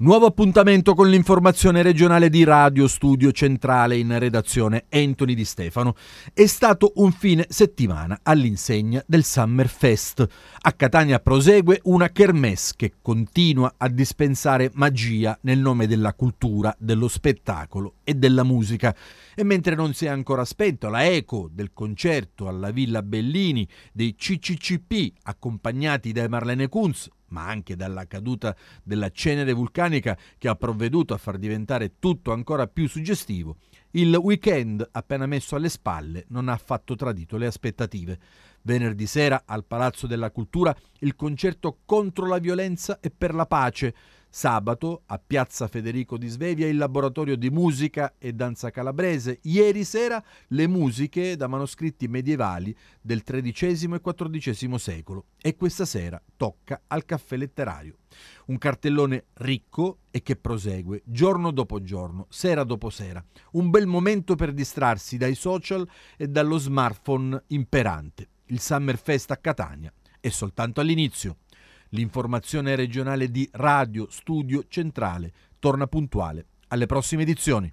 Nuovo appuntamento con l'informazione regionale di Radio Studio Centrale in redazione Anthony Di Stefano. È stato un fine settimana all'insegna del Summer Fest. A Catania prosegue una kermesse che continua a dispensare magia nel nome della cultura, dello spettacolo e della musica. E mentre non si è ancora spento la eco del concerto alla Villa Bellini dei CCCP accompagnati da Marlene Kunz, ma anche dalla caduta della cenere vulcanica che ha provveduto a far diventare tutto ancora più suggestivo, il weekend appena messo alle spalle non ha affatto tradito le aspettative. Venerdì sera al Palazzo della Cultura il concerto contro la violenza e per la pace Sabato a Piazza Federico di Svevia il laboratorio di musica e danza calabrese. Ieri sera le musiche da manoscritti medievali del XIII e XIV secolo. E questa sera tocca al caffè letterario. Un cartellone ricco e che prosegue giorno dopo giorno, sera dopo sera. Un bel momento per distrarsi dai social e dallo smartphone imperante. Il Summerfest a Catania è soltanto all'inizio. L'informazione regionale di Radio Studio Centrale torna puntuale alle prossime edizioni.